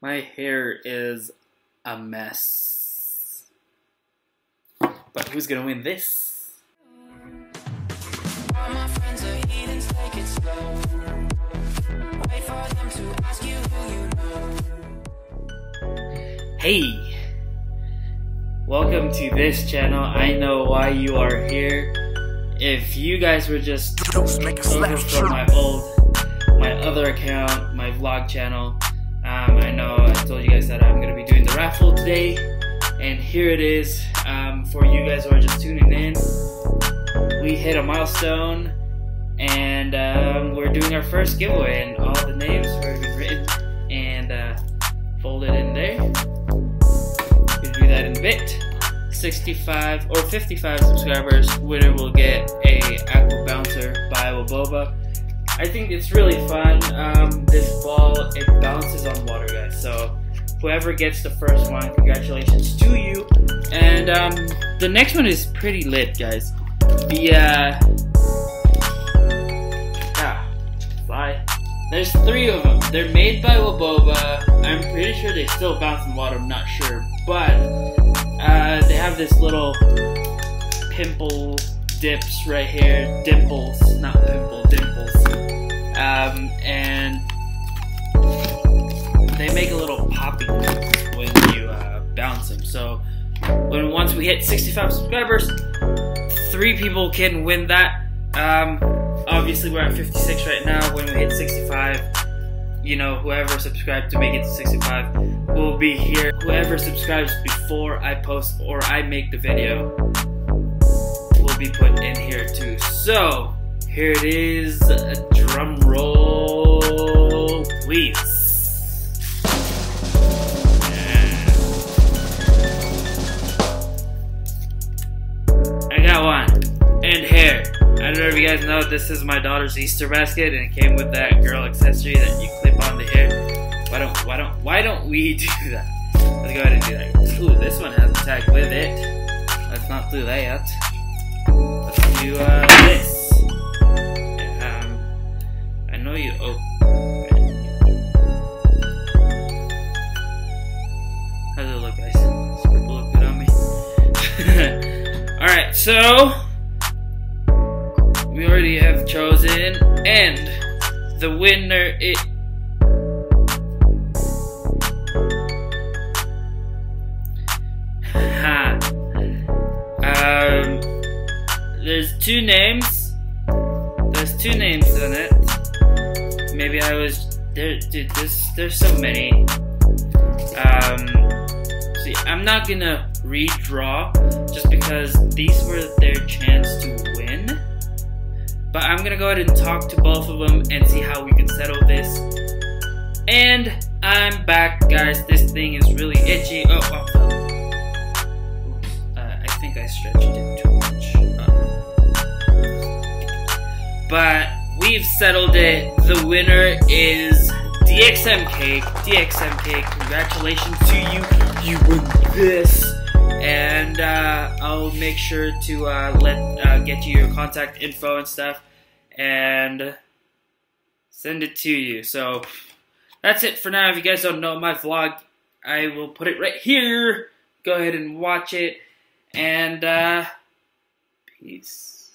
My hair is a mess. But who's gonna win this? All my friends are heathens, take it slow. Wait for them to ask you who you know. Hey! Welcome to this channel. I know why you are here. If you guys were just over from my old, my other account, my vlog channel, um, I know I told you guys that I'm gonna be doing the raffle today, and here it is. Um, for you guys who are just tuning in, we hit a milestone, and um, we're doing our first giveaway, and all the names were written and uh, folded in there. We'll do that in a bit. 65 or 55 subscribers, winner will get a Aqua Bouncer by Waboba. I think it's really fun. Um, this ball it bounces on water, guys. So whoever gets the first one, congratulations to you. And um, the next one is pretty lit, guys. The uh, ah, fly. There's three of them. They're made by Waboba. I'm pretty sure they still bounce in water. I'm not sure, but uh, they have this little pimple dips right here, dimples, once we hit 65 subscribers, three people can win that. Um, obviously we're at 56 right now. When we hit 65, you know, whoever subscribed to make it to 65 will be here. Whoever subscribes before I post or I make the video will be put in here too. So here it is. A drum roll, please. If you guys know, this is my daughter's Easter basket, and it came with that girl accessory that you clip on the hair. Why don't, why don't, why don't we do that? Let's go ahead and do that. Ooh, this one has a tag with it. Let's not do that. Let's do uh, this. Um, I know you. Oh. How does it look, guys? Look good on me? Alright, so we already have chosen, and the winner it. Ha. Um, there's two names. There's two names in it. Maybe I was there. Dude, there's there's so many. Um, see, I'm not gonna redraw just because these were their chance to. But I'm gonna go ahead and talk to both of them and see how we can settle this. And I'm back, guys. This thing is really itchy. Oh, oh. Uh, I think I stretched it too much. Uh, but we've settled it. The winner is DXM Cake. DXM Cake, congratulations to you. You won this. And uh, I'll make sure to uh, let uh, get you your contact info and stuff, and send it to you. So that's it for now. If you guys don't know my vlog, I will put it right here. Go ahead and watch it, and uh, peace.